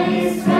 Love